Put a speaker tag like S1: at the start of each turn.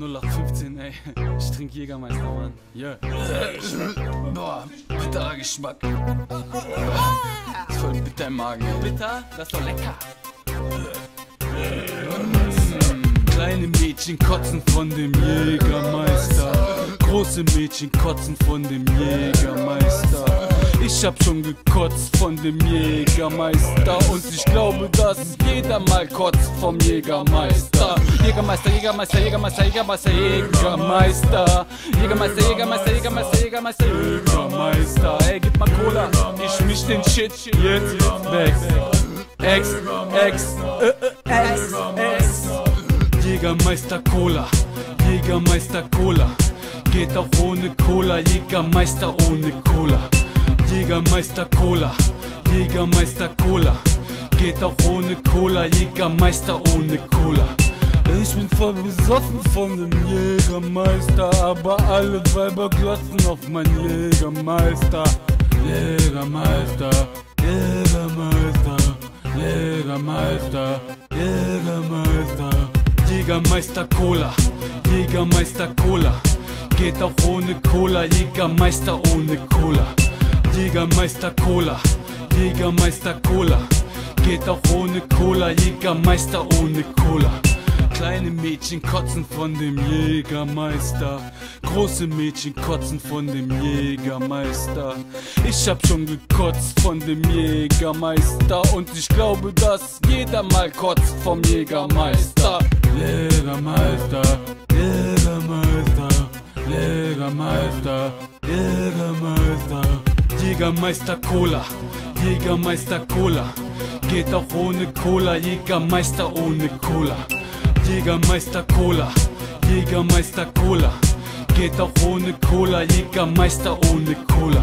S1: 0815, ey. Ich trinke Jägermeister, Mann. Yeah. Boah, bitterer Geschmack. Ist voll bitter im Magen.
S2: Bitter, das ist doch lecker.
S1: Kleine Mädchen kotzen von dem Jägermeister. Große Mädchen kotzen von dem Jägermeister. Ich hab schon gekotzt von dem Jägermeister und ich glaube, dass jeder mal kotzt vom Jägermeister. Jägermeister, Jägermeister, Jägermeister, Jägermeister, Jägermeister. Jägermeister, Jägermeister, Jägermeister, Jägermeister, Jägermeister. Ey, gib mal Cola, ich misch den Shit jetzt weg. Ex, Ex, äh, äh, Ex, Ex. Jägermeister Cola, Jägermeister Cola. Geht auch ohne Cola, Jägermeister ohne Cola. Jägermeister Cola, Jägermeister Cola. Geht auch ohne Cola, Jägermeister ohne Cola. Ich bin voll besoffen von dem Jägermeister, aber alle Weiber glotzen auf meinen Jägermeister. Jägermeister, Jägermeister, Jägermeister, Jägermeister. Jägermeister Cola, Jägermeister Cola. Geht auch ohne Cola, Jägermeister ohne Cola. Jägermeister Cola, Jägermeister Cola. Geht auch ohne Cola, Jägermeister ohne Cola. Kleine Mädchen kotzen von dem Jägermeister. Große Mädchen kotzen von dem Jägermeister. Ich hab schon gekotzt von dem Jägermeister. Und ich glaube, dass jeder mal kotzt vom Jägermeister. Jägermeister, Jägermeister Cola, Jägermeister Cola. Geht auch ohne Cola, Jägermeister ohne Cola. Jägermeister Cola, Jägermeister Cola. Geht auch ohne Cola, Jägermeister ohne Cola.